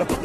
up.